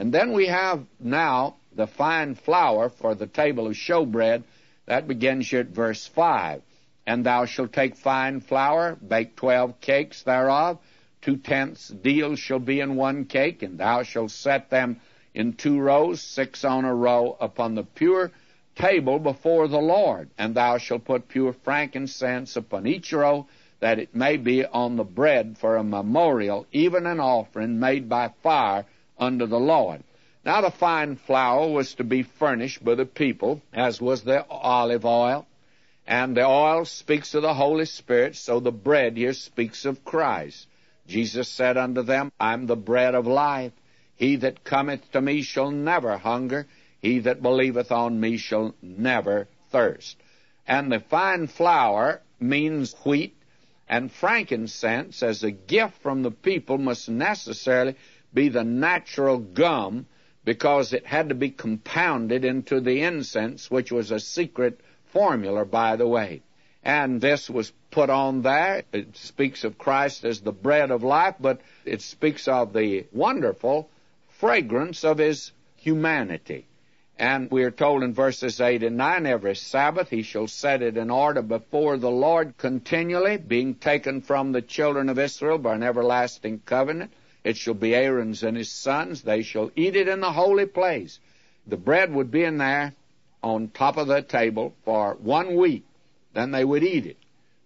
And then we have now the fine flour for the table of showbread. That begins here at verse 5. And thou shalt take fine flour, bake twelve cakes thereof. Two tenths deal shall be in one cake, and thou shalt set them in two rows, six on a row, upon the pure table before the Lord. And thou shalt put pure frankincense upon each row, that it may be on the bread for a memorial, even an offering made by fire unto the Lord. Now the fine flour was to be furnished by the people, as was the olive oil. And the oil speaks of the Holy Spirit, so the bread here speaks of Christ. Jesus said unto them, I'm the bread of life. He that cometh to me shall never hunger. He that believeth on me shall never thirst. And the fine flour means wheat, and frankincense, as a gift from the people, must necessarily be the natural gum because it had to be compounded into the incense, which was a secret formula, by the way. And this was put on there. It speaks of Christ as the bread of life, but it speaks of the wonderful fragrance of his humanity. And we are told in verses 8 and 9, every Sabbath he shall set it in order before the Lord continually, being taken from the children of Israel by an everlasting covenant. It shall be Aaron's and his sons. They shall eat it in the holy place. The bread would be in there on top of the table for one week. Then they would eat it.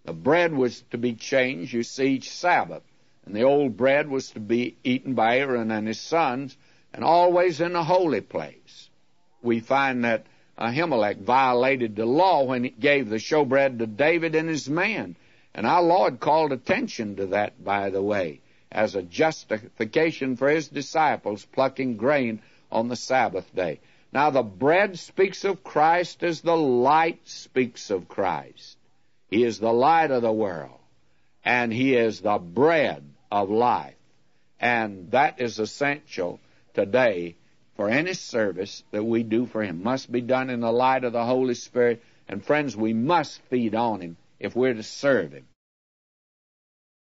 The bread was to be changed, you see, each Sabbath. And the old bread was to be eaten by Aaron and his sons, and always in the holy place. We find that Ahimelech violated the law when he gave the showbread to David and his men. And our Lord called attention to that, by the way as a justification for his disciples plucking grain on the Sabbath day. Now, the bread speaks of Christ as the light speaks of Christ. He is the light of the world, and He is the bread of life. And that is essential today for any service that we do for Him. Must be done in the light of the Holy Spirit. And friends, we must feed on Him if we're to serve Him.